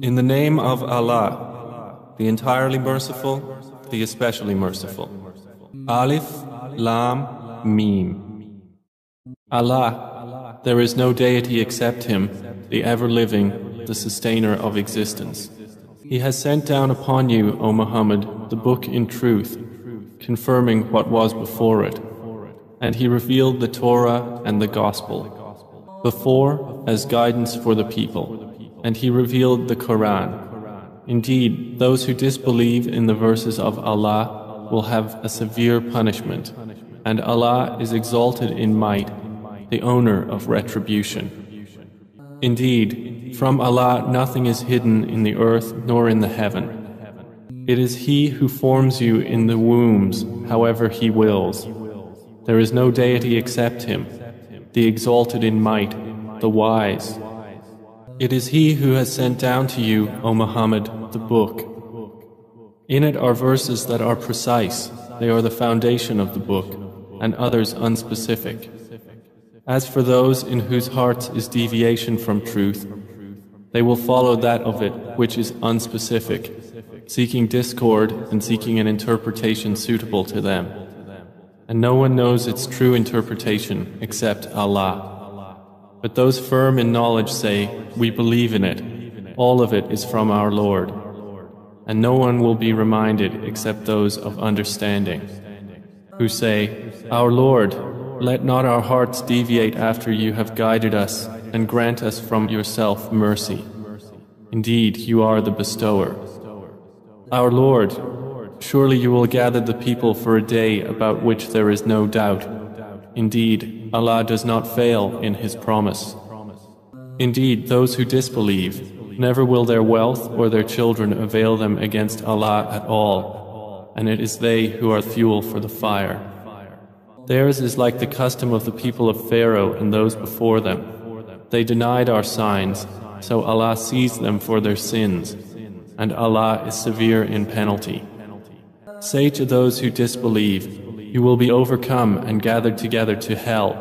In the name of Allah, the entirely merciful, the especially merciful. Alif, Lam, Mim. Allah, there is no deity except Him, the ever living, the sustainer of existence. He has sent down upon you, O Muhammad, the book in truth, confirming what was before it. And He revealed the Torah and the Gospel. Before, as guidance for the people and He revealed the Quran. Indeed, those who disbelieve in the verses of Allah will have a severe punishment, and Allah is exalted in might, the owner of retribution. Indeed, from Allah nothing is hidden in the earth nor in the heaven. It is He who forms you in the wombs however He wills. There is no deity except Him, the exalted in might, the wise. It is He who has sent down to you, O Muhammad, the book. In it are verses that are precise, they are the foundation of the book, and others unspecific. As for those in whose hearts is deviation from truth, they will follow that of it which is unspecific, seeking discord and seeking an interpretation suitable to them. And no one knows its true interpretation except Allah. But those firm in knowledge say, We believe in it. All of it is from our Lord. And no one will be reminded except those of understanding, who say, Our Lord, let not our hearts deviate after you have guided us and grant us from yourself mercy. Indeed, you are the bestower. Our Lord, surely you will gather the people for a day about which there is no doubt. Indeed, Allah does not fail in His promise. Indeed, those who disbelieve, never will their wealth or their children avail them against Allah at all, and it is they who are fuel for the fire. Theirs is like the custom of the people of Pharaoh and those before them. They denied our signs, so Allah seized them for their sins, and Allah is severe in penalty. Say to those who disbelieve, you will be overcome and gathered together to hell,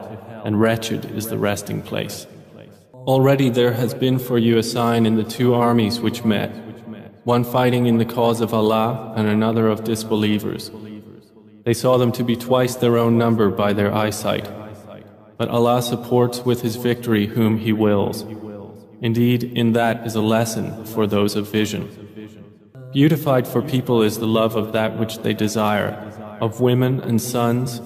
and wretched is the resting place. Already there has been for you a sign in the two armies which met, one fighting in the cause of Allah and another of disbelievers. They saw them to be twice their own number by their eyesight. But Allah supports with His victory whom He wills. Indeed, in that is a lesson for those of vision. Beautified for people is the love of that which they desire of women and sons,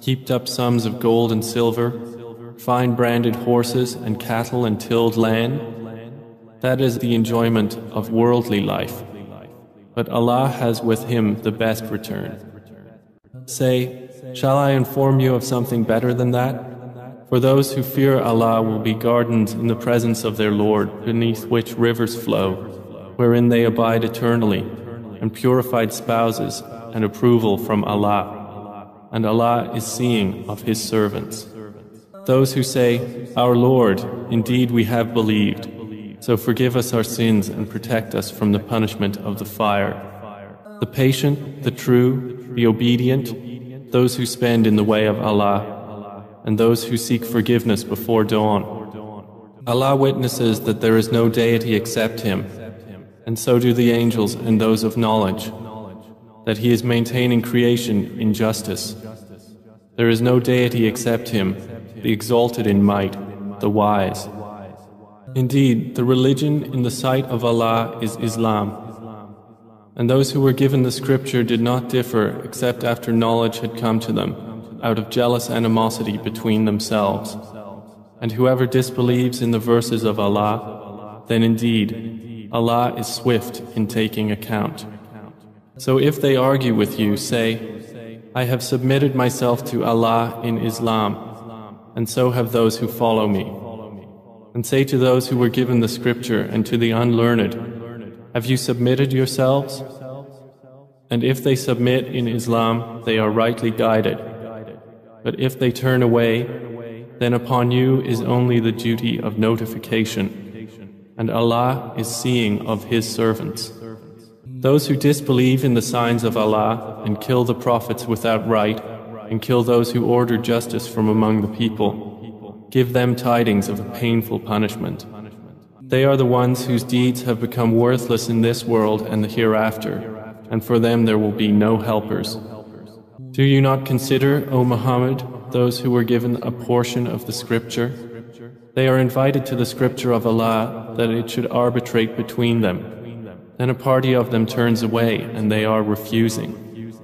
heaped up sums of gold and silver, fine branded horses and cattle and tilled land. That is the enjoyment of worldly life. But Allah has with Him the best return. Say, shall I inform you of something better than that? For those who fear Allah will be gardens in the presence of their Lord, beneath which rivers flow, wherein they abide eternally, and purified spouses and approval from Allah, and Allah is seeing of His servants. Those who say, Our Lord, indeed we have believed, so forgive us our sins and protect us from the punishment of the fire. The patient, the true, the obedient, those who spend in the way of Allah, and those who seek forgiveness before dawn. Allah witnesses that there is no deity except Him, and so do the angels and those of knowledge that He is maintaining creation in justice. There is no deity except Him, the exalted in might, the wise. Indeed, the religion in the sight of Allah is Islam. And those who were given the scripture did not differ except after knowledge had come to them, out of jealous animosity between themselves. And whoever disbelieves in the verses of Allah, then indeed Allah is swift in taking account. So if they argue with you, say, I have submitted myself to Allah in Islam, and so have those who follow me. And say to those who were given the scripture and to the unlearned, Have you submitted yourselves? And if they submit in Islam, they are rightly guided. But if they turn away, then upon you is only the duty of notification, and Allah is seeing of His servants. Those who disbelieve in the signs of Allah and kill the prophets without right and kill those who order justice from among the people, give them tidings of a painful punishment. They are the ones whose deeds have become worthless in this world and the hereafter, and for them there will be no helpers. Do you not consider, O Muhammad, those who were given a portion of the scripture? They are invited to the scripture of Allah that it should arbitrate between them. Then a party of them turns away and they are refusing.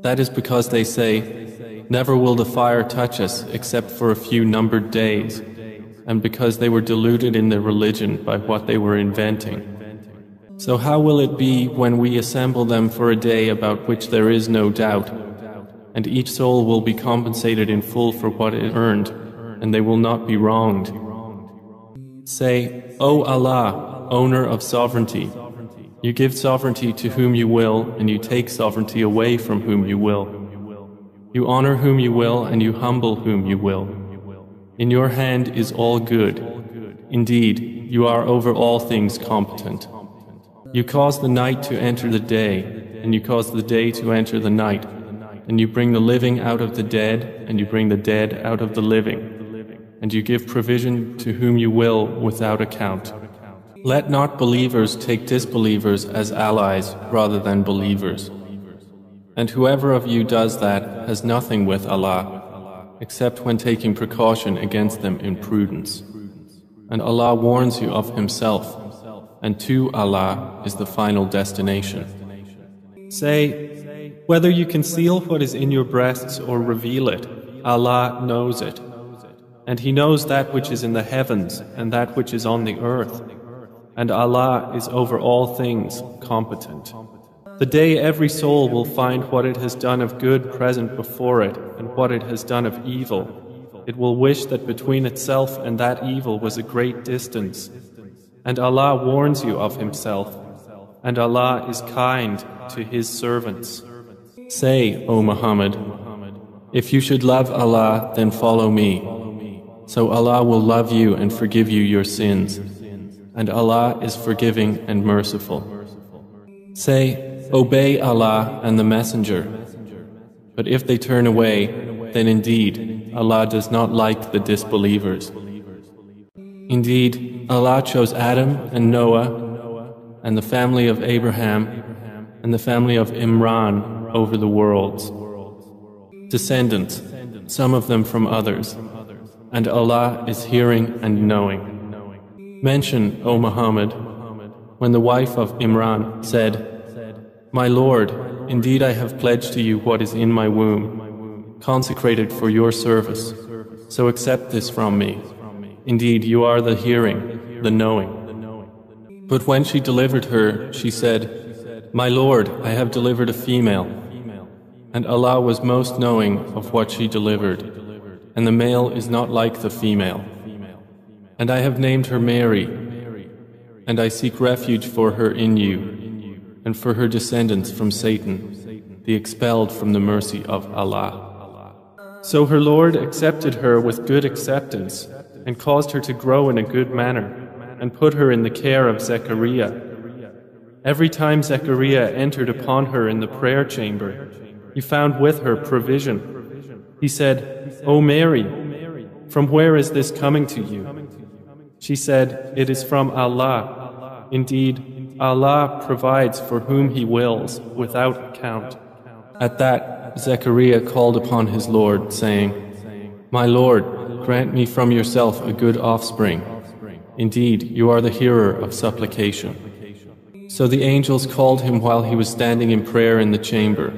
That is because they say, Never will the fire touch us except for a few numbered days and because they were deluded in their religion by what they were inventing. So, how will it be when we assemble them for a day about which there is no doubt, and each soul will be compensated in full for what it earned, and they will not be wronged? Say, O Allah, owner of sovereignty, you give sovereignty to whom you will, and you take sovereignty away from whom you will. You honor whom you will, and you humble whom you will. In your hand is all good. Indeed, you are over all things competent. You cause the night to enter the day, and you cause the day to enter the night, and you bring the living out of the dead, and you bring the dead out of the living, and you give provision to whom you will without account. Let not believers take disbelievers as allies rather than believers. And whoever of you does that has nothing with Allah except when taking precaution against them in prudence. And Allah warns you of Himself, and to Allah is the final destination. Say, whether you conceal what is in your breasts or reveal it, Allah knows it. And He knows that which is in the heavens and that which is on the earth. And Allah is over all things competent. The day every soul will find what it has done of good present before it and what it has done of evil, it will wish that between itself and that evil was a great distance. And Allah warns you of Himself, and Allah is kind to His servants. Say, O Muhammad, if you should love Allah, then follow me. So Allah will love you and forgive you your sins. And Allah is forgiving and merciful. Say, Obey Allah and the Messenger. But if they turn away, then indeed Allah does not like the disbelievers. Indeed, Allah chose Adam and Noah and the family of Abraham and the family of Imran over the worlds. Descendants, some of them from others, and Allah is hearing and knowing. Mention, O Muhammad, when the wife of Imran said, my Lord, indeed I have pledged to you what is in my womb, consecrated for your service. So accept this from me. Indeed, you are the hearing, the knowing. But when she delivered her, she said, My Lord, I have delivered a female. And Allah was most knowing of what she delivered, and the male is not like the female. And I have named her Mary, and I seek refuge for her in you and for her descendants from Satan, the expelled from the mercy of Allah. So her Lord accepted her with good acceptance and caused her to grow in a good manner and put her in the care of Zechariah. Every time Zechariah entered upon her in the prayer chamber, he found with her provision. He said, O Mary, from where is this coming to you? She said, It is from Allah. Indeed, Allah provides for whom He wills without account. At that, Zechariah called upon his Lord, saying, My Lord, grant me from yourself a good offspring. Indeed, you are the hearer of supplication. So the angels called him while he was standing in prayer in the chamber.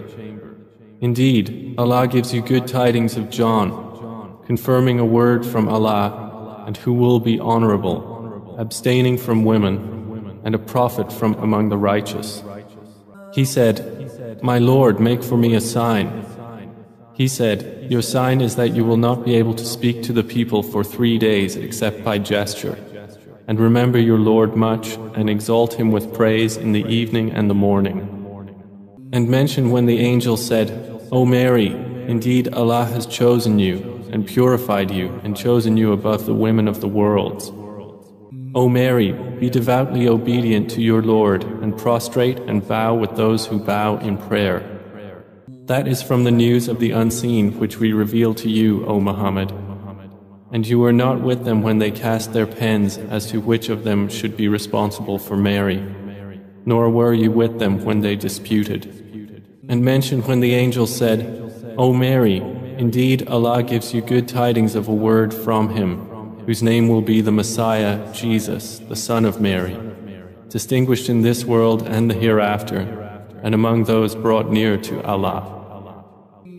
Indeed, Allah gives you good tidings of John, confirming a word from Allah, and who will be honorable, abstaining from women and a prophet from among the righteous. He said, My Lord, make for me a sign. He said, Your sign is that you will not be able to speak to the people for three days except by gesture. And remember your Lord much and exalt him with praise in the evening and the morning. And mention when the angel said, O Mary, indeed Allah has chosen you and purified you and chosen you above the women of the worlds. O Mary, be devoutly obedient to your Lord and prostrate and bow with those who bow in prayer. That is from the news of the unseen which we reveal to you, O Muhammad. And you were not with them when they cast their pens as to which of them should be responsible for Mary, nor were you with them when they disputed. And mention when the angel said, O Mary, indeed Allah gives you good tidings of a word from Him, whose name will be the Messiah, Jesus, the Son of Mary, distinguished in this world and the hereafter, and among those brought near to Allah.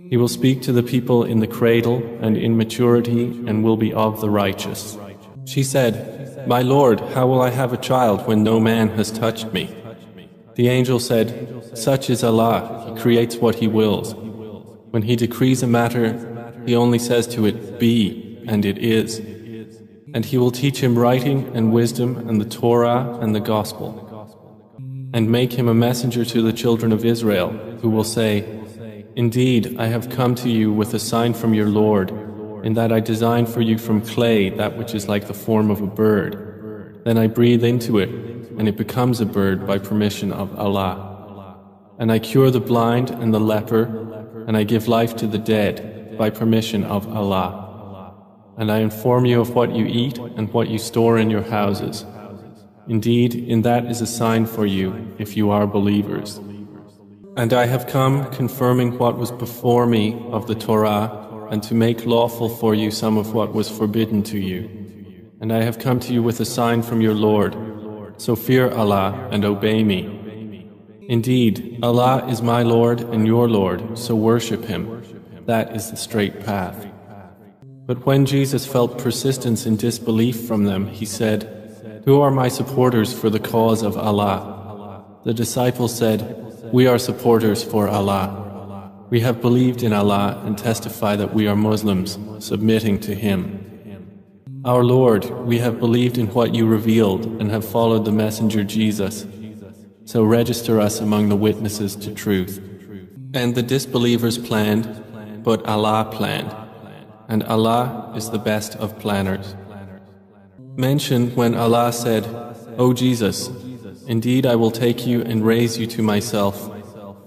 He will speak to the people in the cradle and in maturity and will be of the righteous. She said, My Lord, how will I have a child when no man has touched me? The angel said, Such is Allah, He creates what He wills. When He decrees a matter, He only says to it, Be, and it is. And He will teach him writing and wisdom and the Torah and the Gospel. And make him a messenger to the children of Israel, who will say, Indeed, I have come to you with a sign from your Lord, in that I design for you from clay that which is like the form of a bird. Then I breathe into it, and it becomes a bird by permission of Allah. And I cure the blind and the leper, and I give life to the dead by permission of Allah. And I inform you of what you eat and what you store in your houses. Indeed, in that is a sign for you if you are believers. And I have come confirming what was before me of the Torah and to make lawful for you some of what was forbidden to you. And I have come to you with a sign from your Lord. So fear Allah and obey me. Indeed, Allah is my Lord and your Lord, so worship Him. That is the straight path. But when Jesus felt persistence in disbelief from them, he said, Who are my supporters for the cause of Allah? The disciples said, we are supporters for Allah. We have believed in Allah and testify that we are Muslims, submitting to Him. Our Lord, we have believed in what you revealed and have followed the Messenger Jesus. So register us among the witnesses to truth. And the disbelievers planned, but Allah planned. And Allah is the best of planners. Mention when Allah said, O Jesus, Indeed, I will take you and raise you to myself,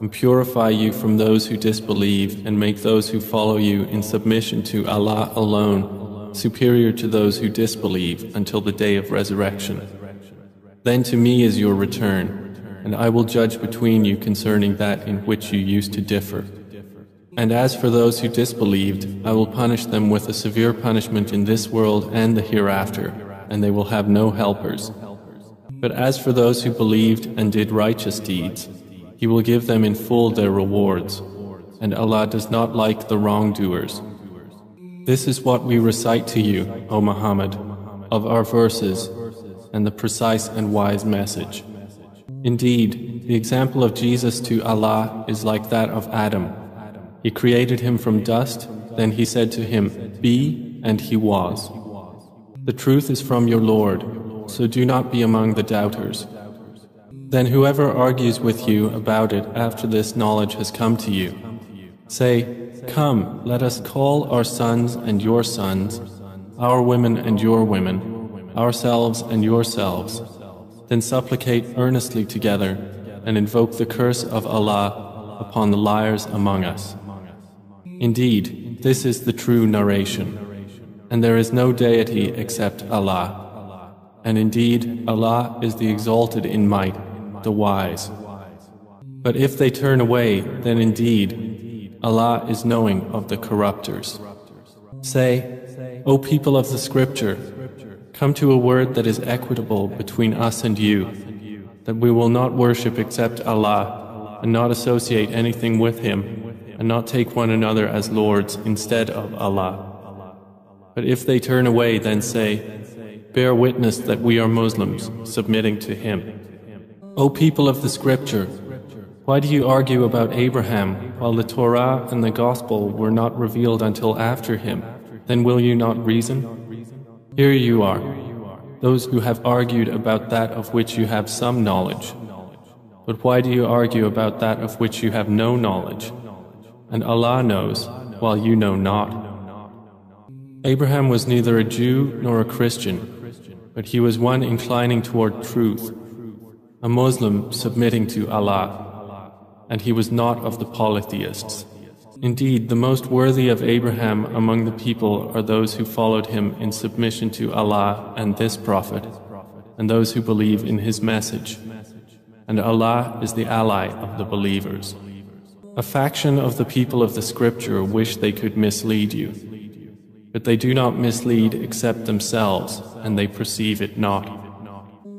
and purify you from those who disbelieve, and make those who follow you in submission to Allah alone, superior to those who disbelieve until the day of resurrection. Then to me is your return, and I will judge between you concerning that in which you used to differ. And as for those who disbelieved, I will punish them with a severe punishment in this world and the hereafter, and they will have no helpers. But as for those who believed and did righteous deeds, He will give them in full their rewards, and Allah does not like the wrongdoers. This is what we recite to you, O Muhammad, of our verses and the precise and wise message. Indeed, the example of Jesus to Allah is like that of Adam. He created him from dust, then He said to him, Be, and he was. The truth is from your Lord so do not be among the doubters. Then whoever argues with you about it after this knowledge has come to you, say, Come, let us call our sons and your sons, our women and your women, ourselves and yourselves, then supplicate earnestly together and invoke the curse of Allah upon the liars among us. Indeed, this is the true narration, and there is no deity except Allah. And indeed, Allah is the exalted in might, the wise. But if they turn away, then indeed, Allah is knowing of the corrupters. Say, O people of the scripture, come to a word that is equitable between us and you, that we will not worship except Allah, and not associate anything with Him, and not take one another as lords instead of Allah. But if they turn away, then say, bear witness that we are Muslims, submitting to Him. O people of the Scripture, why do you argue about Abraham while the Torah and the Gospel were not revealed until after him? Then will you not reason? Here you are, those who have argued about that of which you have some knowledge. But why do you argue about that of which you have no knowledge? And Allah knows, while you know not. Abraham was neither a Jew nor a Christian but he was one inclining toward truth, a Muslim submitting to Allah, and he was not of the polytheists. Indeed, the most worthy of Abraham among the people are those who followed him in submission to Allah and this Prophet, and those who believe in his message. And Allah is the ally of the believers. A faction of the people of the scripture wish they could mislead you. But they do not mislead except themselves, and they perceive it not.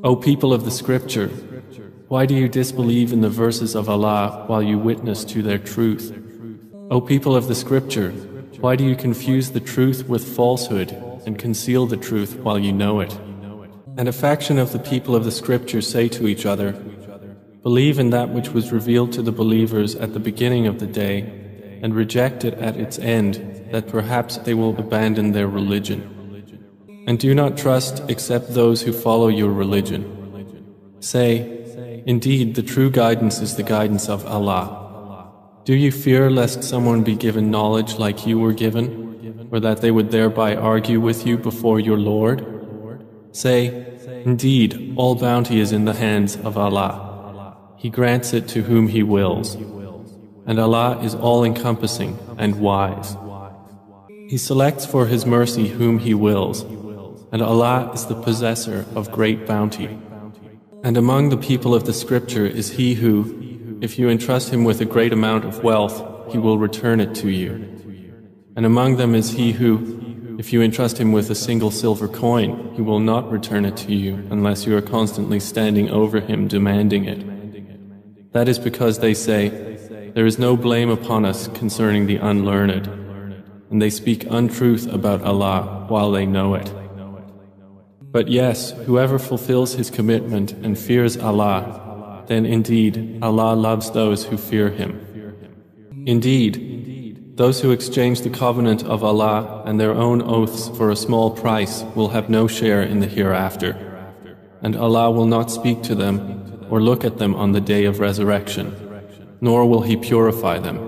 O people of the scripture, why do you disbelieve in the verses of Allah while you witness to their truth? O people of the scripture, why do you confuse the truth with falsehood and conceal the truth while you know it? And a faction of the people of the scripture say to each other, Believe in that which was revealed to the believers at the beginning of the day, and reject it at its end, that perhaps they will abandon their religion. And do not trust except those who follow your religion. Say, Indeed, the true guidance is the guidance of Allah. Do you fear lest someone be given knowledge like you were given, or that they would thereby argue with you before your Lord? Say, Indeed, all bounty is in the hands of Allah. He grants it to whom He wills. And Allah is all encompassing and wise. He selects for His mercy whom He wills, and Allah is the possessor of great bounty. And among the people of the scripture is he who, if you entrust him with a great amount of wealth, he will return it to you. And among them is he who, if you entrust him with a single silver coin, he will not return it to you unless you are constantly standing over him demanding it. That is because they say, There is no blame upon us concerning the unlearned, and they speak untruth about Allah while they know it. But yes, whoever fulfills his commitment and fears Allah, then indeed Allah loves those who fear Him. Indeed, those who exchange the covenant of Allah and their own oaths for a small price will have no share in the hereafter, and Allah will not speak to them or look at them on the day of resurrection, nor will He purify them,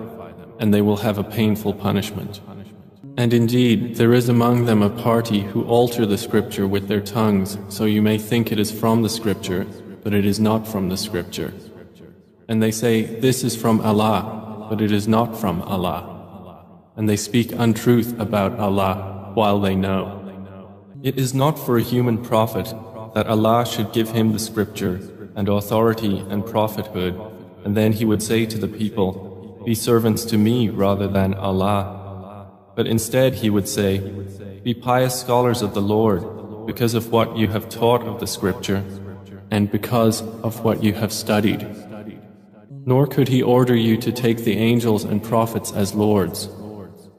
and they will have a painful punishment. And indeed, there is among them a party who alter the scripture with their tongues, so you may think it is from the scripture but it is not from the scripture. And they say, This is from Allah, but it is not from Allah. And they speak untruth about Allah while they know. It is not for a human prophet that Allah should give him the scripture and authority and prophethood, and then he would say to the people, Be servants to me rather than Allah. But instead he would say, Be pious scholars of the Lord because of what you have taught of the scripture and because of what you have studied. Nor could he order you to take the angels and prophets as lords.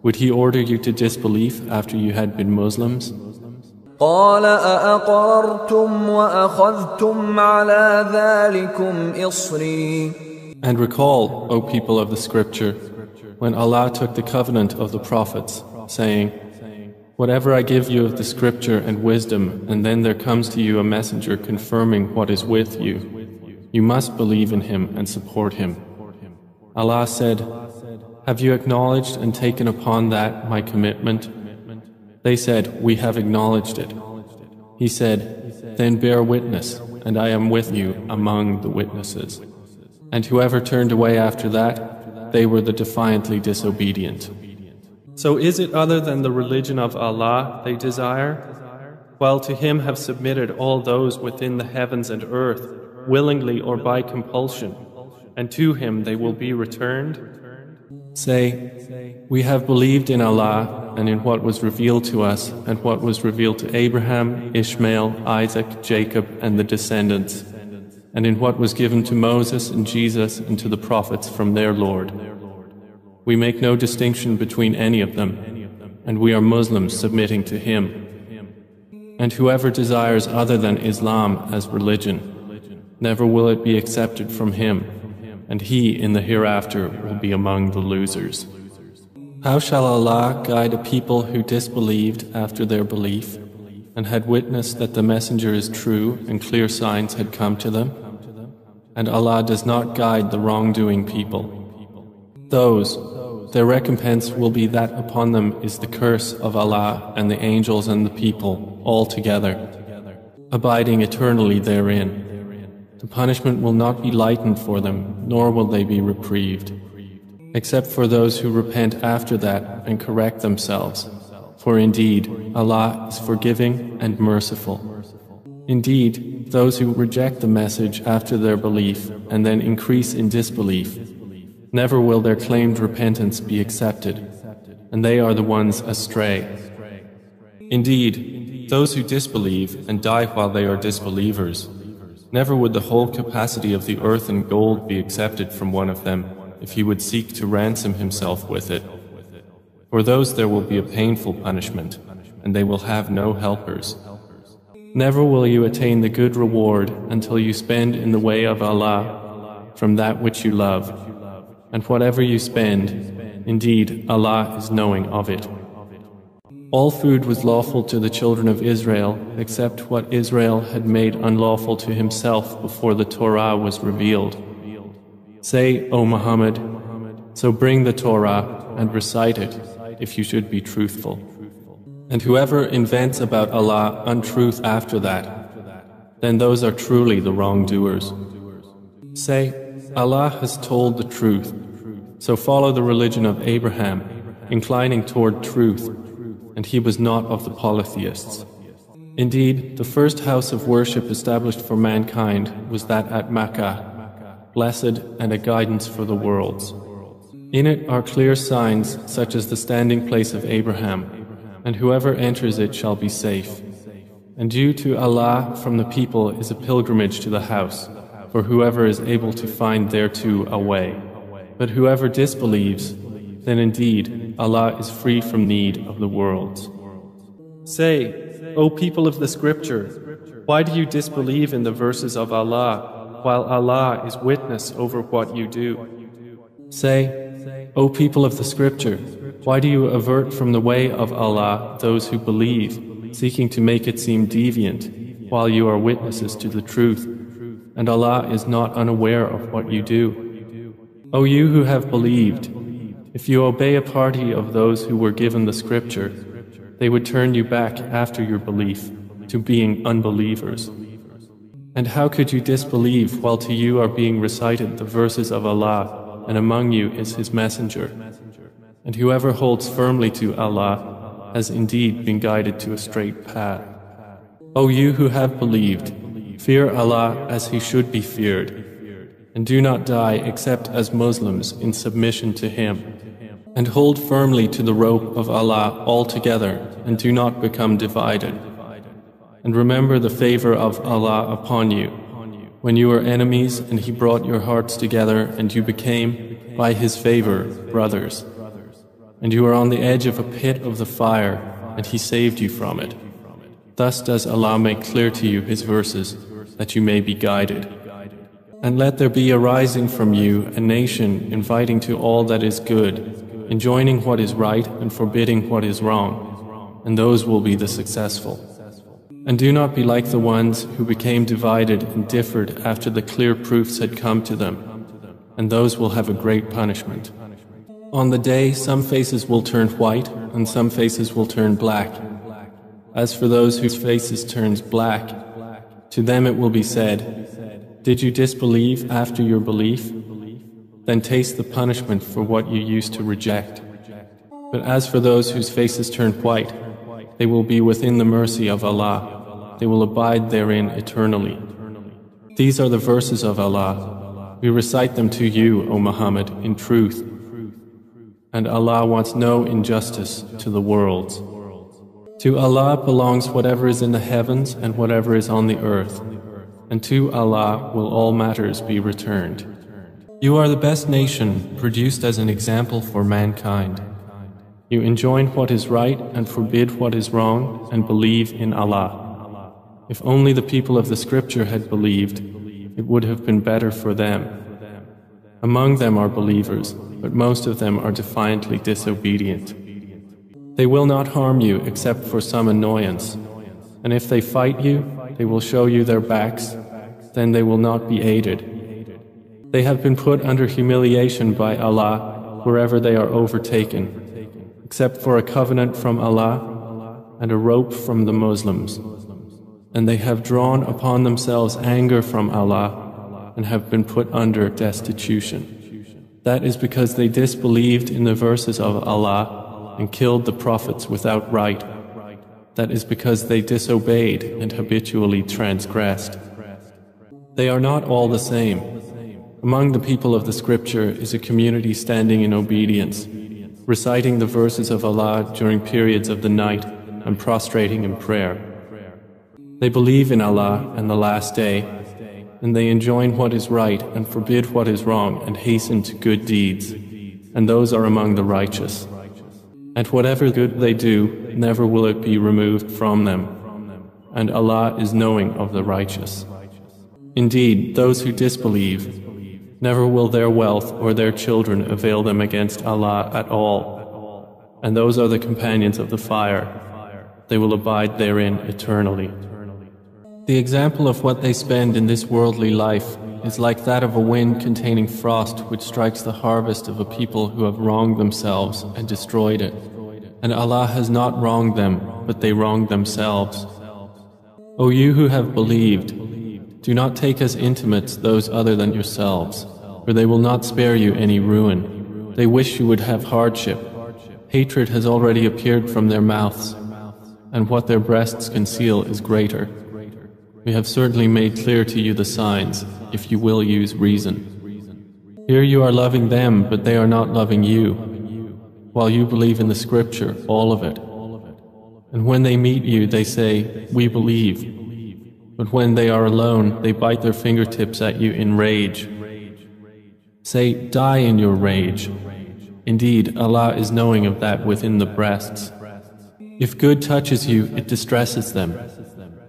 Would he order you to disbelief after you had been Muslims? قال أأقررتم وأخذتم على ذلكم إصري And recall, O people of the scripture, when Allah took the covenant of the prophets, saying, Whatever I give you of the scripture and wisdom, and then there comes to you a messenger confirming what is with you, you must believe in him and support him. Allah said, Have you acknowledged and taken upon that my commitment? They said, We have acknowledged it. He said, Then bear witness, and I am with you among the witnesses. And whoever turned away after that, they were the defiantly disobedient. So is it other than the religion of Allah they desire? While to Him have submitted all those within the heavens and earth, willingly or by compulsion, and to Him they will be returned? Say, We have believed in Allah and in what was revealed to us and what was revealed to Abraham, Ishmael, Isaac, Jacob, and the descendants, and in what was given to Moses and Jesus and to the prophets from their Lord. We make no distinction between any of them, and we are Muslims submitting to Him. And whoever desires other than Islam as religion, never will it be accepted from him, and he in the hereafter will be among the losers. How shall Allah guide a people who disbelieved after their belief, and had witnessed that the Messenger is true and clear signs had come to them? And Allah does not guide the wrongdoing people. Those their recompense will be that upon them is the curse of Allah and the angels and the people all together, abiding eternally therein. The punishment will not be lightened for them, nor will they be reprieved. except for those who repent after that and correct themselves. For indeed, Allah is forgiving and merciful. Indeed, those who reject the message after their belief and then increase in disbelief, never will their claimed repentance be accepted, and they are the ones astray. Indeed, those who disbelieve and die while they are disbelievers, never would the whole capacity of the earth and gold be accepted from one of them if he would seek to ransom himself with it. For those there will be a painful punishment, and they will have no helpers. Never will you attain the good reward until you spend in the way of Allah from that which you love. And whatever you spend, indeed Allah is knowing of it. All food was lawful to the children of Israel except what Israel had made unlawful to himself before the Torah was revealed. Say, O Muhammad, so bring the Torah and recite it if you should be truthful. And whoever invents about Allah untruth after that, then those are truly the wrongdoers. Say, Allah has told the truth, so follow the religion of Abraham, inclining toward truth, and he was not of the polytheists. Indeed, the first house of worship established for mankind was that at Makkah blessed and a guidance for the worlds. In it are clear signs such as the standing place of Abraham, and whoever enters it shall be safe. And due to Allah from the people is a pilgrimage to the house, for whoever is able to find thereto a way. But whoever disbelieves, then indeed Allah is free from need of the worlds. Say, O people of the scripture, why do you disbelieve in the verses of Allah? while Allah is witness over what you do. Say, O people of the scripture, why do you avert from the way of Allah those who believe, seeking to make it seem deviant, while you are witnesses to the truth, and Allah is not unaware of what you do? O you who have believed, if you obey a party of those who were given the scripture, they would turn you back after your belief to being unbelievers. And how could you disbelieve while to you are being recited the verses of Allah, and among you is His Messenger? And whoever holds firmly to Allah has indeed been guided to a straight path. O you who have believed, fear Allah as He should be feared, and do not die except as Muslims in submission to Him. And hold firmly to the rope of Allah altogether, and do not become divided. And remember the favor of Allah upon you, when you were enemies and He brought your hearts together and you became, by His favor, brothers. And you were on the edge of a pit of the fire and He saved you from it. Thus does Allah make clear to you His verses, that you may be guided. And let there be arising from you a nation inviting to all that is good, enjoining what is right and forbidding what is wrong, and those will be the successful. And do not be like the ones who became divided and differed after the clear proofs had come to them, and those will have a great punishment. On the day, some faces will turn white and some faces will turn black. As for those whose faces turns black, to them it will be said, Did you disbelieve after your belief? Then taste the punishment for what you used to reject. But as for those whose faces turn white, they will be within the mercy of Allah. They will abide therein eternally. These are the verses of Allah. We recite them to you, O Muhammad, in truth. And Allah wants no injustice to the worlds. To Allah belongs whatever is in the heavens and whatever is on the earth. And to Allah will all matters be returned. You are the best nation produced as an example for mankind. You enjoin what is right and forbid what is wrong and believe in Allah. If only the people of the scripture had believed, it would have been better for them. Among them are believers, but most of them are defiantly disobedient. They will not harm you except for some annoyance. And if they fight you, they will show you their backs, then they will not be aided. They have been put under humiliation by Allah wherever they are overtaken except for a covenant from Allah and a rope from the Muslims. And they have drawn upon themselves anger from Allah and have been put under destitution. That is because they disbelieved in the verses of Allah and killed the prophets without right. That is because they disobeyed and habitually transgressed. They are not all the same. Among the people of the scripture is a community standing in obedience, reciting the verses of Allah during periods of the night and prostrating in prayer. They believe in Allah and the Last Day and they enjoin what is right and forbid what is wrong and hasten to good deeds, and those are among the righteous. And whatever good they do, never will it be removed from them, and Allah is knowing of the righteous. Indeed, those who disbelieve, never will their wealth or their children avail them against Allah at all, and those are the companions of the fire. They will abide therein eternally. The example of what they spend in this worldly life is like that of a wind containing frost which strikes the harvest of a people who have wronged themselves and destroyed it. And Allah has not wronged them, but they wronged themselves. O you who have believed, do not take as intimates those other than yourselves, for they will not spare you any ruin. They wish you would have hardship. Hatred has already appeared from their mouths, and what their breasts conceal is greater. We have certainly made clear to you the signs, if you will use reason. Here you are loving them, but they are not loving you, while you believe in the scripture, all of it. And when they meet you, they say, We believe. But when they are alone, they bite their fingertips at you in rage. Say, Die in your rage. Indeed, Allah is knowing of that within the breasts. If good touches you, it distresses them.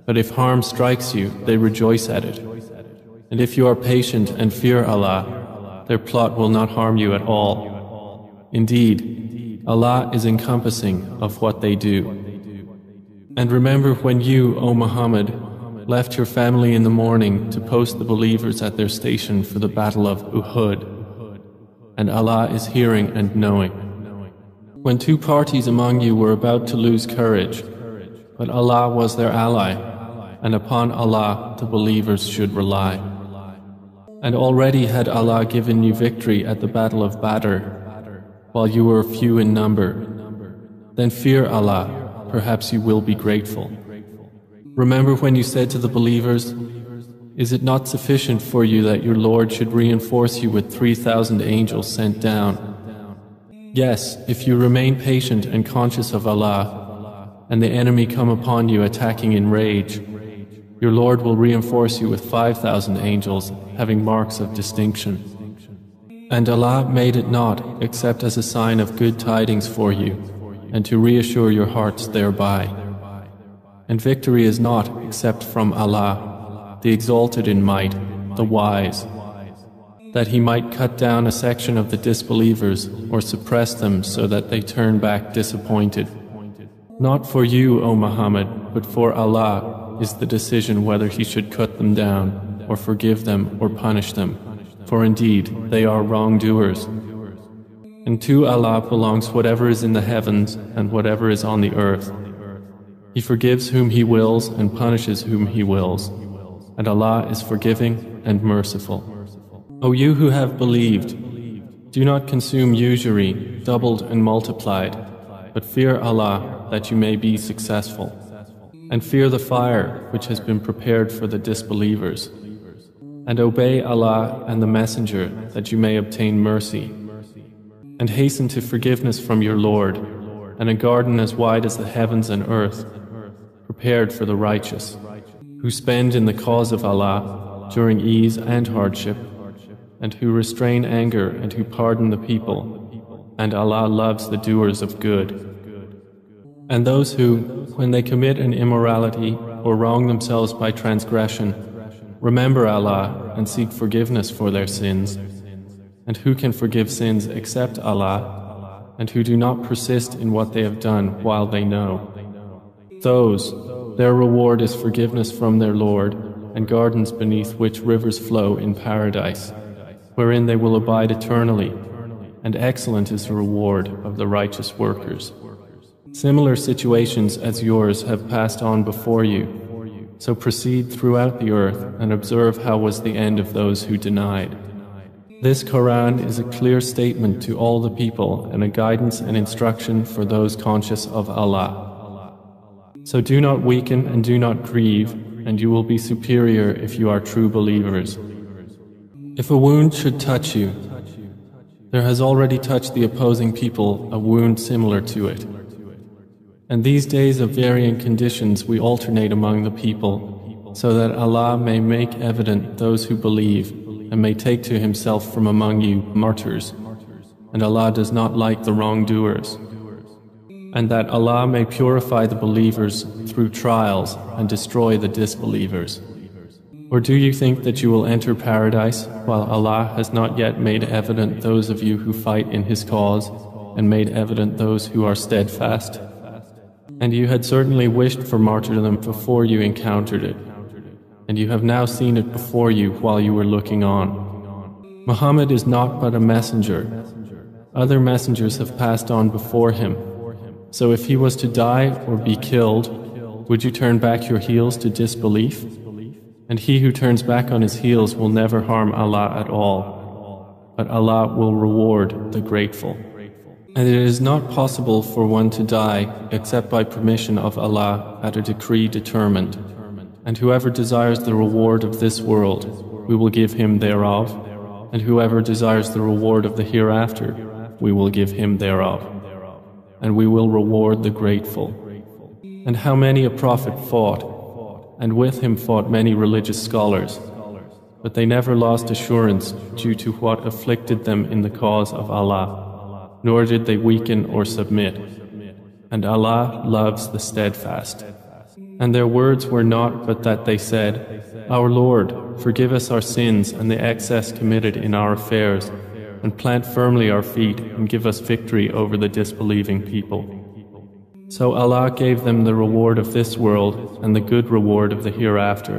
But if harm strikes you, they rejoice at it. And if you are patient and fear Allah, their plot will not harm you at all. Indeed, Allah is encompassing of what they do. And remember when you, O Muhammad, left your family in the morning to post the believers at their station for the battle of Uhud. And Allah is hearing and knowing. When two parties among you were about to lose courage, but Allah was their ally, and upon Allah the believers should rely. And already had Allah given you victory at the battle of Badr, while you were few in number. Then fear Allah, perhaps you will be grateful. Remember when you said to the believers, Is it not sufficient for you that your Lord should reinforce you with 3,000 angels sent down? Yes, if you remain patient and conscious of Allah, and the enemy come upon you attacking in rage, your Lord will reinforce you with 5,000 angels having marks of distinction. And Allah made it not except as a sign of good tidings for you and to reassure your hearts thereby. And victory is not except from Allah, the exalted in might, the wise, that He might cut down a section of the disbelievers or suppress them so that they turn back disappointed. Not for you, O Muhammad, but for Allah is the decision whether he should cut them down, or forgive them, or punish them. For indeed, they are wrongdoers. And to Allah belongs whatever is in the heavens and whatever is on the earth. He forgives whom He wills and punishes whom He wills. And Allah is forgiving and merciful. O you who have believed, do not consume usury, doubled and multiplied, but fear Allah that you may be successful and fear the fire which has been prepared for the disbelievers. And obey Allah and the Messenger that you may obtain mercy. And hasten to forgiveness from your Lord, and a garden as wide as the heavens and earth, prepared for the righteous, who spend in the cause of Allah during ease and hardship, and who restrain anger and who pardon the people. And Allah loves the doers of good. And those who, when they commit an immorality or wrong themselves by transgression, remember Allah and seek forgiveness for their sins. And who can forgive sins except Allah, and who do not persist in what they have done while they know. Those, their reward is forgiveness from their Lord, and gardens beneath which rivers flow in paradise, wherein they will abide eternally, and excellent is the reward of the righteous workers. Similar situations as yours have passed on before you. So proceed throughout the earth and observe how was the end of those who denied. This Quran is a clear statement to all the people and a guidance and instruction for those conscious of Allah. So do not weaken and do not grieve, and you will be superior if you are true believers. If a wound should touch you, there has already touched the opposing people a wound similar to it. And these days of varying conditions we alternate among the people, so that Allah may make evident those who believe and may take to Himself from among you martyrs. And Allah does not like the wrongdoers. And that Allah may purify the believers through trials and destroy the disbelievers. Or do you think that you will enter paradise while Allah has not yet made evident those of you who fight in His cause and made evident those who are steadfast? And you had certainly wished for martyrdom before you encountered it, and you have now seen it before you while you were looking on. Muhammad is not but a messenger. Other messengers have passed on before him. So if he was to die or be killed, would you turn back your heels to disbelief? And he who turns back on his heels will never harm Allah at all, but Allah will reward the grateful. And it is not possible for one to die except by permission of Allah at a decree determined. And whoever desires the reward of this world, we will give him thereof. And whoever desires the reward of the hereafter, we will give him thereof. And we will reward the grateful. And how many a prophet fought, and with him fought many religious scholars. But they never lost assurance due to what afflicted them in the cause of Allah nor did they weaken or submit. And Allah loves the steadfast. And their words were not but that they said, Our Lord, forgive us our sins and the excess committed in our affairs, and plant firmly our feet and give us victory over the disbelieving people. So Allah gave them the reward of this world and the good reward of the hereafter.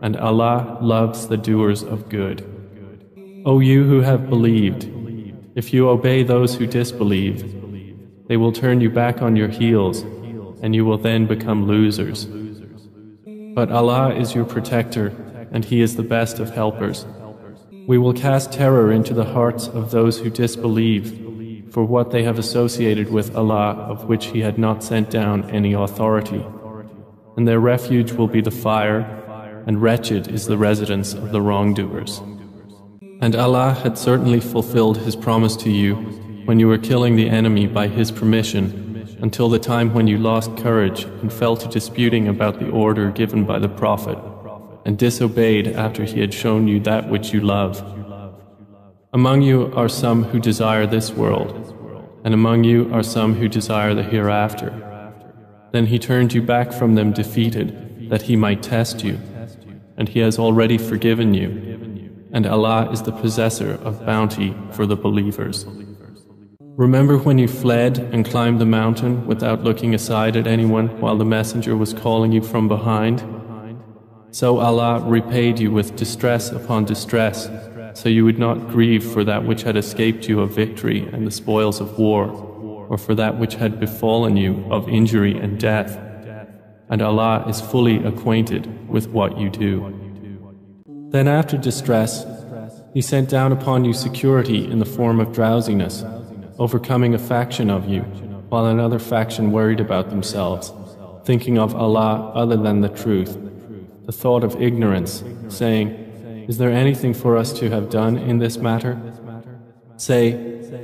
And Allah loves the doers of good. O you who have believed, if you obey those who disbelieve, they will turn you back on your heels, and you will then become losers. But Allah is your protector, and He is the best of helpers. We will cast terror into the hearts of those who disbelieve for what they have associated with Allah of which He had not sent down any authority. And their refuge will be the fire, and wretched is the residence of the wrongdoers. And Allah had certainly fulfilled His promise to you when you were killing the enemy by His permission until the time when you lost courage and fell to disputing about the order given by the Prophet and disobeyed after he had shown you that which you love. Among you are some who desire this world, and among you are some who desire the hereafter. Then he turned you back from them defeated, that he might test you, and he has already forgiven you and Allah is the possessor of bounty for the believers. Remember when you fled and climbed the mountain without looking aside at anyone while the messenger was calling you from behind? So Allah repaid you with distress upon distress, so you would not grieve for that which had escaped you of victory and the spoils of war, or for that which had befallen you of injury and death. And Allah is fully acquainted with what you do. Then, after distress, He sent down upon you security in the form of drowsiness, overcoming a faction of you, while another faction worried about themselves, thinking of Allah other than the truth, the thought of ignorance, saying, Is there anything for us to have done in this matter? Say,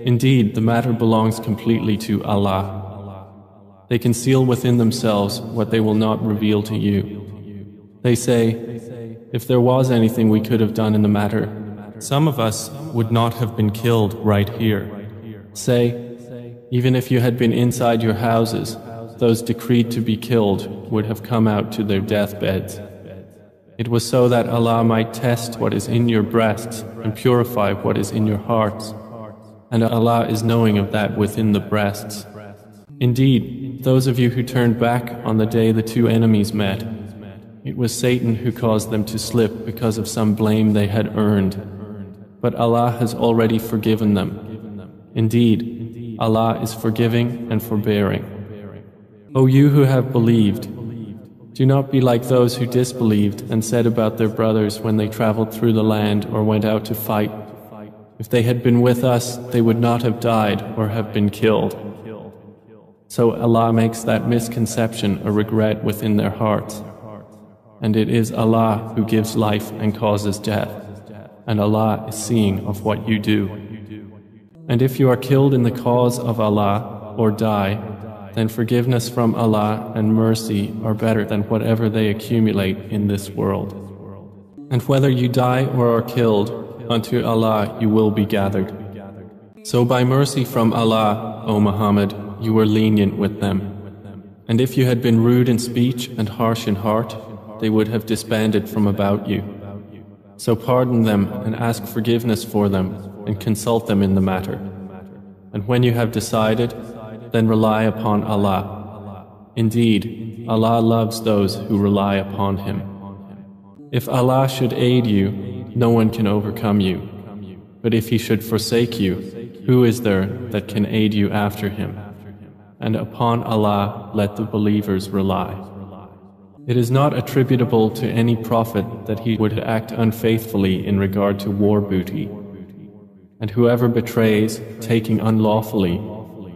Indeed, the matter belongs completely to Allah. They conceal within themselves what they will not reveal to you. They say, if there was anything we could have done in the matter, some of us would not have been killed right here. Say, even if you had been inside your houses, those decreed to be killed would have come out to their deathbeds. It was so that Allah might test what is in your breasts and purify what is in your hearts. And Allah is knowing of that within the breasts. Indeed, those of you who turned back on the day the two enemies met, it was Satan who caused them to slip because of some blame they had earned. But Allah has already forgiven them. Indeed, Allah is forgiving and forbearing. O you who have believed, do not be like those who disbelieved and said about their brothers when they traveled through the land or went out to fight, If they had been with us, they would not have died or have been killed. So Allah makes that misconception a regret within their hearts. And it is Allah who gives life and causes death. And Allah is seeing of what you do. And if you are killed in the cause of Allah or die, then forgiveness from Allah and mercy are better than whatever they accumulate in this world. And whether you die or are killed, unto Allah you will be gathered. So by mercy from Allah, O Muhammad, you were lenient with them. And if you had been rude in speech and harsh in heart, they would have disbanded from about you. So pardon them and ask forgiveness for them and consult them in the matter. And when you have decided, then rely upon Allah. Indeed, Allah loves those who rely upon Him. If Allah should aid you, no one can overcome you. But if He should forsake you, who is there that can aid you after Him? And upon Allah let the believers rely. It is not attributable to any prophet that he would act unfaithfully in regard to war booty. And whoever betrays, taking unlawfully,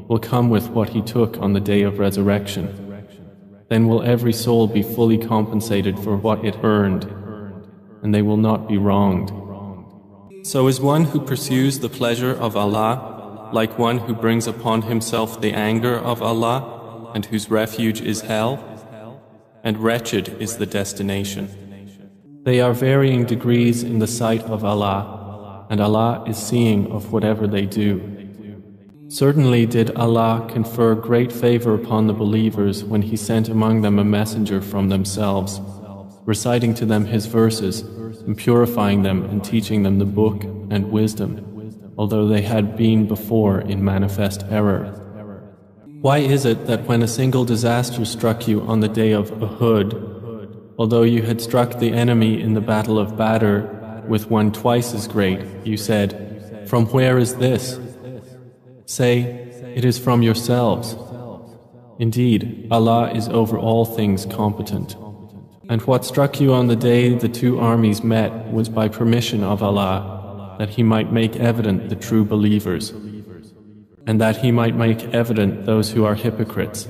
will come with what he took on the day of resurrection. Then will every soul be fully compensated for what it earned, and they will not be wronged. So is one who pursues the pleasure of Allah like one who brings upon himself the anger of Allah and whose refuge is hell? And wretched is the destination. They are varying degrees in the sight of Allah, and Allah is seeing of whatever they do. Certainly did Allah confer great favor upon the believers when He sent among them a messenger from themselves, reciting to them His verses, and purifying them and teaching them the book and wisdom, although they had been before in manifest error. Why is it that when a single disaster struck you on the day of Uhud, although you had struck the enemy in the battle of Badr with one twice as great, you said, From where is this? Say, It is from yourselves. Indeed, Allah is over all things competent. And what struck you on the day the two armies met was by permission of Allah, that He might make evident the true believers, and that He might make evident those who are hypocrites.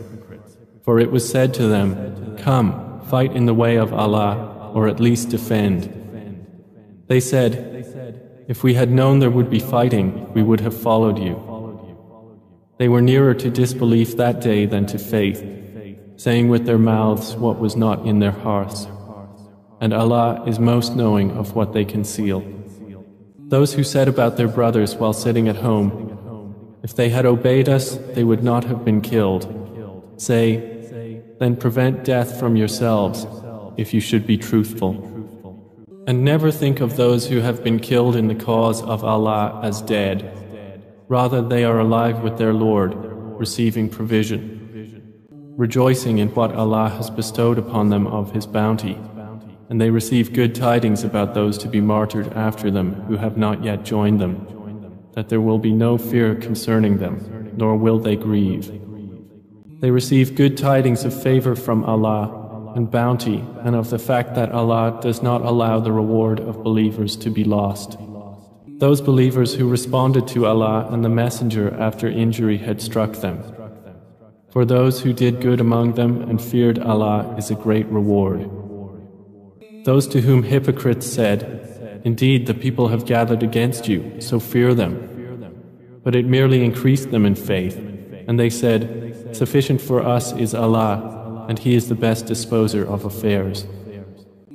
For it was said to them, Come, fight in the way of Allah, or at least defend. They said, If we had known there would be fighting, we would have followed you. They were nearer to disbelief that day than to faith, saying with their mouths what was not in their hearts. And Allah is most knowing of what they conceal. Those who said about their brothers while sitting at home, If they had obeyed us, they would not have been killed. Say, then prevent death from yourselves, if you should be truthful. And never think of those who have been killed in the cause of Allah as dead Rather, they are alive with their Lord, receiving provision, rejoicing in what Allah has bestowed upon them of His bounty. And they receive good tidings about those to be martyred after them who have not yet joined them, that there will be no fear concerning them, nor will they grieve. They receive good tidings of favor from Allah and bounty, and of the fact that Allah does not allow the reward of believers to be lost. Those believers who responded to Allah and the Messenger after injury had struck them. For those who did good among them and feared Allah is a great reward. Those to whom hypocrites said, Indeed, the people have gathered against you, so fear them. But it merely increased them in faith, and they said, Sufficient for us is Allah, and He is the best disposer of affairs.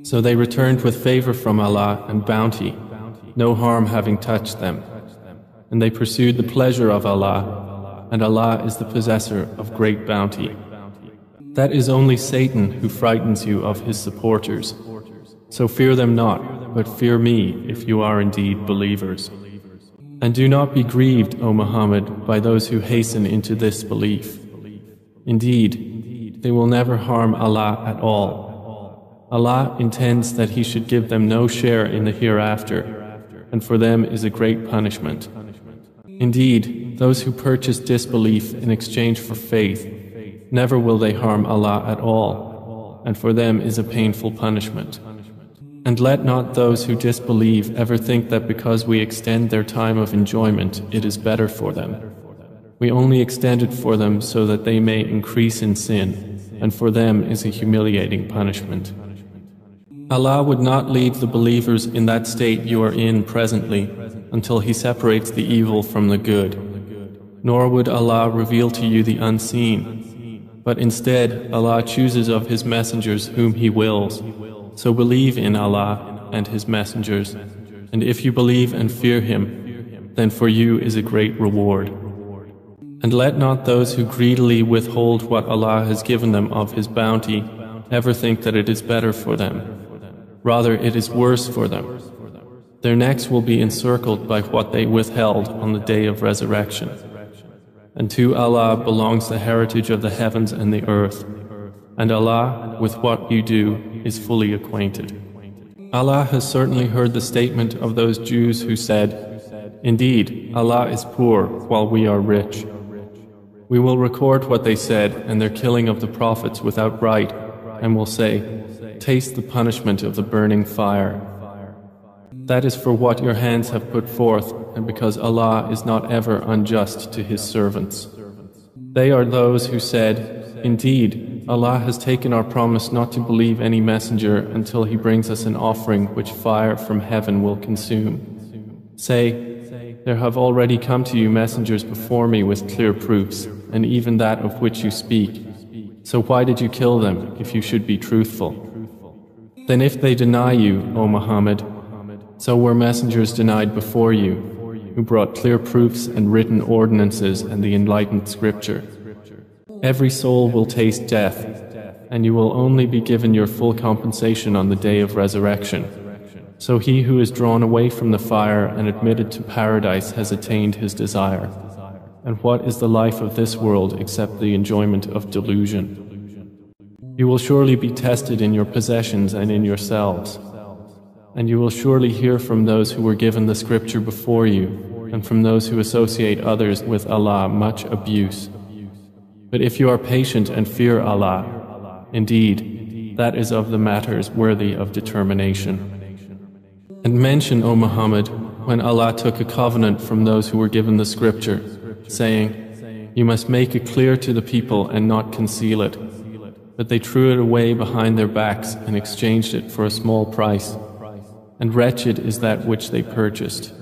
So they returned with favor from Allah and bounty no harm having touched them. And they pursued the pleasure of Allah, and Allah is the possessor of great bounty. That is only Satan who frightens you of his supporters. So fear them not, but fear me if you are indeed believers. And do not be grieved, O Muhammad, by those who hasten into this belief. Indeed, they will never harm Allah at all. Allah intends that He should give them no share in the hereafter and for them is a great punishment. Indeed, those who purchase disbelief in exchange for faith, never will they harm Allah at all, and for them is a painful punishment. And let not those who disbelieve ever think that because we extend their time of enjoyment, it is better for them. We only extend it for them so that they may increase in sin, and for them is a humiliating punishment. Allah would not leave the believers in that state you are in presently until He separates the evil from the good. Nor would Allah reveal to you the unseen. But instead, Allah chooses of His messengers whom He wills. So believe in Allah and His messengers. And if you believe and fear Him, then for you is a great reward. And let not those who greedily withhold what Allah has given them of His bounty ever think that it is better for them. Rather, it is worse for them. Their necks will be encircled by what they withheld on the day of resurrection. And to Allah belongs the heritage of the heavens and the earth. And Allah, with what you do, is fully acquainted. Allah has certainly heard the statement of those Jews who said, Indeed, Allah is poor while we are rich. We will record what they said and their killing of the prophets without right, and will say, taste the punishment of the burning fire. That is for what your hands have put forth, and because Allah is not ever unjust to His servants. They are those who said, Indeed, Allah has taken our promise not to believe any messenger until He brings us an offering which fire from heaven will consume. Say, There have already come to you messengers before me with clear proofs, and even that of which you speak. So why did you kill them if you should be truthful? Then if they deny you, O Muhammad, so were messengers denied before you, who brought clear proofs and written ordinances and the enlightened scripture. Every soul will taste death, and you will only be given your full compensation on the day of resurrection. So he who is drawn away from the fire and admitted to paradise has attained his desire. And what is the life of this world except the enjoyment of delusion? You will surely be tested in your possessions and in yourselves. And you will surely hear from those who were given the scripture before you, and from those who associate others with Allah much abuse. But if you are patient and fear Allah, indeed, that is of the matters worthy of determination. And mention, O Muhammad, when Allah took a covenant from those who were given the scripture, saying, You must make it clear to the people and not conceal it but they threw it away behind their backs and exchanged it for a small price. And wretched is that which they purchased.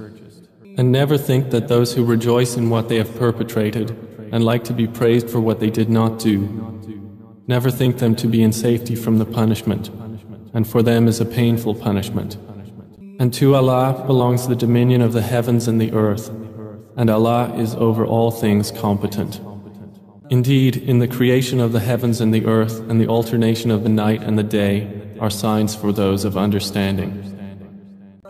And never think that those who rejoice in what they have perpetrated and like to be praised for what they did not do, never think them to be in safety from the punishment, and for them is a painful punishment. And to Allah belongs the dominion of the heavens and the earth, and Allah is over all things competent. Indeed, in the creation of the heavens and the earth and the alternation of the night and the day are signs for those of understanding.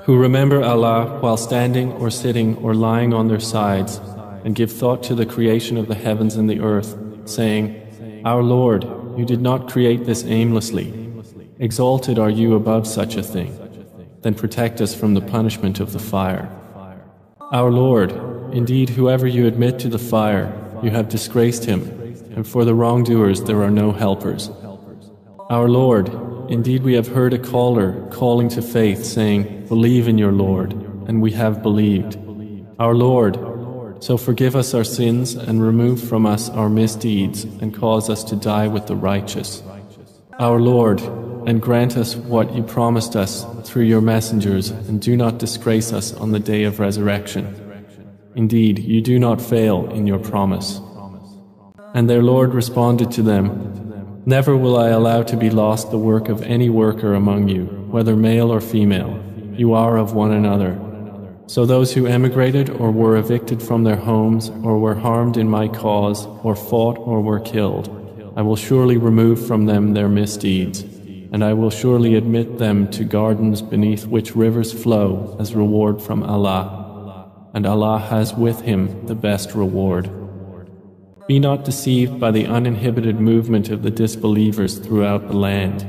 Who remember Allah while standing or sitting or lying on their sides and give thought to the creation of the heavens and the earth, saying, Our Lord, you did not create this aimlessly. Exalted are you above such a thing. Then protect us from the punishment of the fire. Our Lord, indeed, whoever you admit to the fire, you have disgraced him, and for the wrongdoers there are no helpers. Our Lord, indeed we have heard a caller calling to faith, saying, Believe in your Lord, and we have believed. Our Lord, so forgive us our sins and remove from us our misdeeds and cause us to die with the righteous. Our Lord, and grant us what you promised us through your messengers, and do not disgrace us on the day of resurrection. Indeed, you do not fail in your promise. And their Lord responded to them, Never will I allow to be lost the work of any worker among you, whether male or female. You are of one another. So those who emigrated or were evicted from their homes or were harmed in my cause or fought or were killed, I will surely remove from them their misdeeds, and I will surely admit them to gardens beneath which rivers flow as reward from Allah and Allah has with Him the best reward. Be not deceived by the uninhibited movement of the disbelievers throughout the land.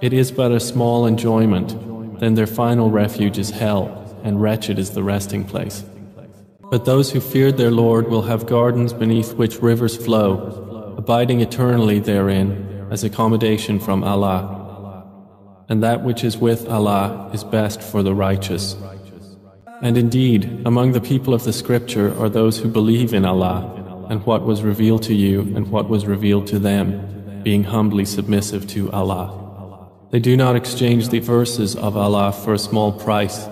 It is but a small enjoyment, then their final refuge is hell, and wretched is the resting place. But those who feared their Lord will have gardens beneath which rivers flow, abiding eternally therein as accommodation from Allah. and that which is with Allah is best for the righteous. And indeed, among the people of the scripture are those who believe in Allah and what was revealed to you and what was revealed to them, being humbly submissive to Allah. They do not exchange the verses of Allah for a small price.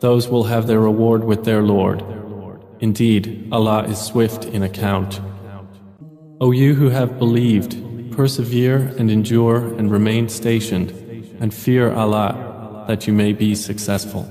Those will have their reward with their Lord. Indeed, Allah is swift in account. O you who have believed, persevere and endure and remain stationed, and fear Allah that you may be successful.